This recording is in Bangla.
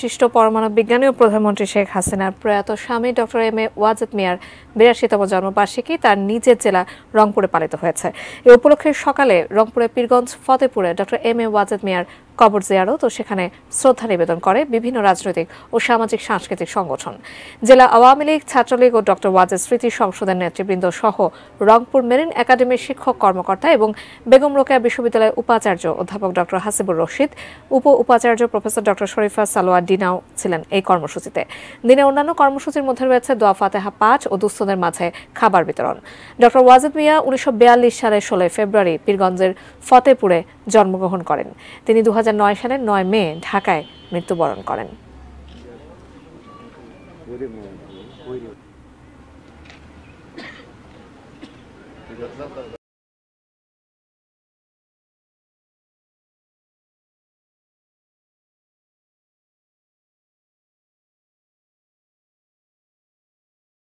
বিশিষ্ট পরমাণু বিজ্ঞানী ও প্রধানমন্ত্রী শেখ হাসিনার প্রয়াত স্বামী ডক্টর এম এ ওয়াজেদ মিয়ার বিরাশিতম জন্মবার্ষিকী তার নিজের জেলা রংপুরে পালিত হয়েছে। এ উপলক্ষে সকালে রংপুরের পীরগঞ্জ, ফতেপুরে ডক্টর এম এ ওয়াজেদ মিয়ার কবর জিয়ারত ও সেখানে শ্রদ্ধা নিবেদন করে বিভিন্ন রাজনৈতিক ও সামাজিক সাংস্কৃতিক সংগঠন। জেলা আওয়ামী লীগ, ছাত্রলীগ ও ডক্টর ওয়াজেদ স্মৃতি সংসদের নেতৃবৃন্দ সহ রংপুর মেরিন একাডেমির শিক্ষক কর্মকর্তা এবং বেগম রোকেয়া বিশ্ববিদ্যালয়ের উপাচার্য অধ্যাপক ডক্টর হাসিবুর রশিদ, উপ উপাচার্য প্রফেসর ডক্টর শরীফা সালোয়া ডিনাও ছিলেন এই কর্মসূচিতে। দিনে অন্যান্য কর্মসূচির মধ্যে রয়েছে দোয়া ফাতেহা পাঁচ ও দুস্থদের মাঝে খাবার বিতরণ। ডক্টর ওয়াজেদ মিয়া উনিশশো বিয়াল্লিশ সালের ষোলোই ফেব্রুয়ারি পীরগঞ্জের ফতেপুরে জন্মগ্রহণ করেন। তিনি দু সালের নয় মে ঢাকায় মৃত্যুবরণ করেন।